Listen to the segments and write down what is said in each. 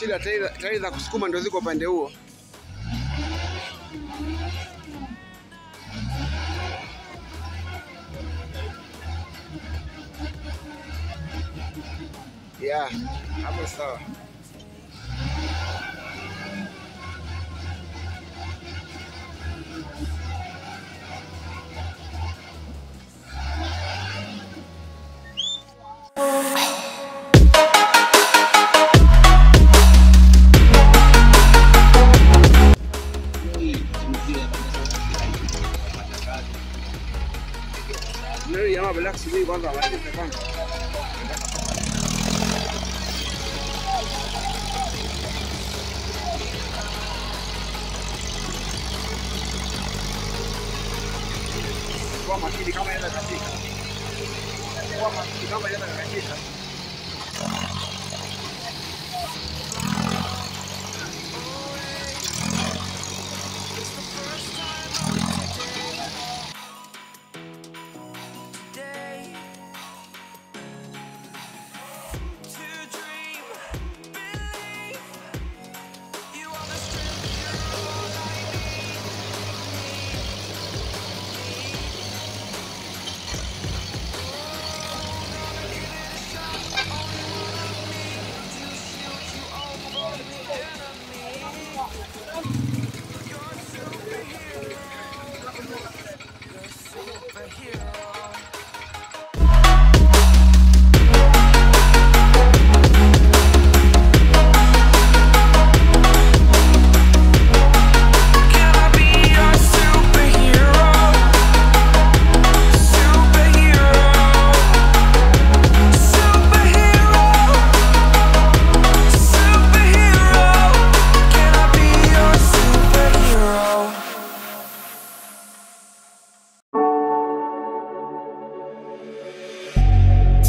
Shida tairi za kusukuma ndio ziko upande huo. Yeah, hapo sawa. Vamos, aquí, mi cámara ya la cachita. Vamos, mi cámara ya la cachita.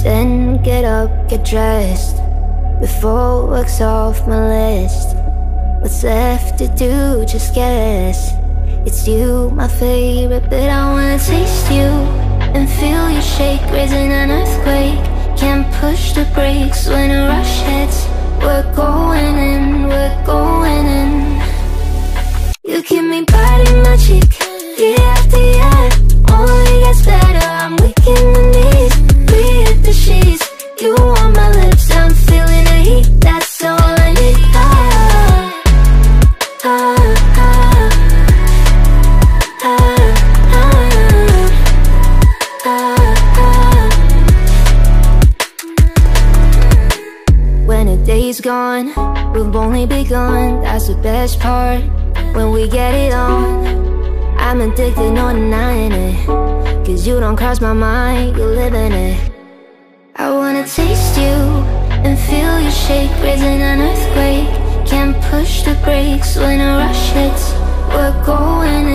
Then get up, get dressed. Before work's off my list. What's left to do, just guess. It's you, my favorite But I wanna taste you And feel you shake, raising an earthquake Can't push the brakes. When a rush hits We're going in, we're going in. You keep me cheek. Year after year Only gets better. I'm weak in the day's we've only begun. That's the best part. When we get it on, I'm addicted, no denying it. Cause you don't cross my mind, you live in it. I wanna taste you and feel you shake, raising an earthquake. Can't push the brakes when a rush hits. We're going